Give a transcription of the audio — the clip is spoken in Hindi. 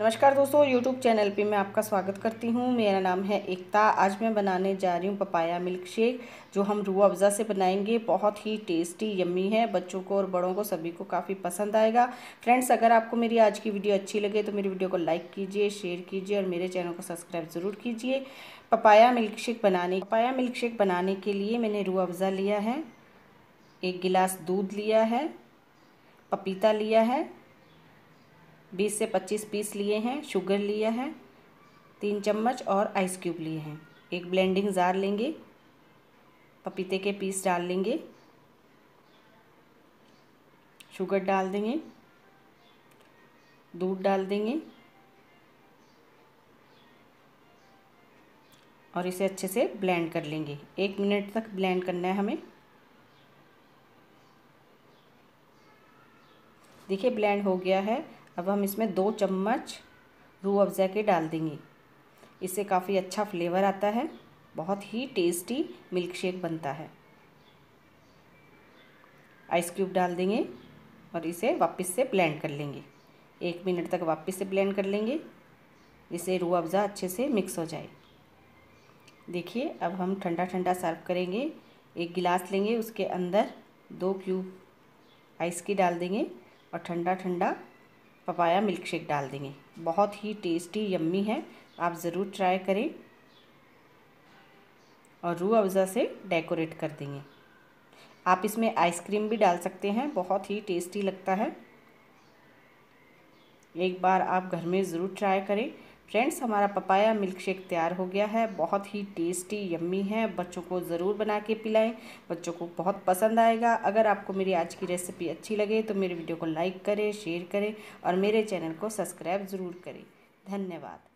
नमस्कार दोस्तों यूट्यूब चैनल पे मैं आपका स्वागत करती हूँ। मेरा नाम है एकता। आज मैं बनाने जा रही हूँ पपाया मिल्क शेक जो हम रूह अफ़ज़ा से बनाएँगे। बहुत ही टेस्टी, यम्मी है। बच्चों को और बड़ों को सभी को काफ़ी पसंद आएगा। फ्रेंड्स, अगर आपको मेरी आज की वीडियो अच्छी लगे तो मेरी वीडियो को लाइक कीजिए, शेयर कीजिए और मेरे चैनल को सब्सक्राइब ज़रूर कीजिए। पपाया मिल्क शेक बनाने, पपाया मिल्क शेक बनाने के लिए मैंने रूह अफ़ज़ा लिया है। एक गिलास दूध लिया है, पपीता लिया है बीस से पच्चीस पीस लिए हैं, शुगर लिया है, तीन चम्मच और आइस क्यूब लिए हैं। एक ब्लेंडिंग जार लेंगे, पपीते के पीस डाल लेंगे, शुगर डाल देंगे, दूध डाल देंगे, और इसे अच्छे से ब्लेंड कर लेंगे। एक मिनट तक ब्लेंड करना है हमें। देखिए ब्लेंड हो गया है। अब हम इसमें दो चम्मच रूह अफ़ज़ा के डाल देंगे। इससे काफ़ी अच्छा फ्लेवर आता है, बहुत ही टेस्टी मिल्क शेक बनता है। आइस क्यूब डाल देंगे और इसे वापस से ब्लेंड कर लेंगे। एक मिनट तक वापस से ब्लेंड कर लेंगे, जिससे रूह अफ़ज़ा अच्छे से मिक्स हो जाए। देखिए, अब हम ठंडा ठंडा सर्व करेंगे। एक गिलास लेंगे, उसके अंदर दो क्यूब आइस की डाल देंगे और ठंडा ठंडा पपाया मिल्क शेक डाल देंगे। बहुत ही टेस्टी यम्मी है। आप ज़रूर ट्राई करें और रू अफ़ज़ा से डेकोरेट कर देंगे। आप इसमें आइसक्रीम भी डाल सकते हैं। बहुत ही टेस्टी लगता है। एक बार आप घर में ज़रूर ट्राई करें। फ्रेंड्स हमारा पपाया मिल्क शेक तैयार हो गया है। बहुत ही टेस्टी यम्मी है। बच्चों को ज़रूर बना के पिलाएँ। बच्चों को बहुत पसंद आएगा। अगर आपको मेरी आज की रेसिपी अच्छी लगे तो मेरे वीडियो को लाइक करें शेयर करें और मेरे चैनल को सब्सक्राइब ज़रूर करें। धन्यवाद।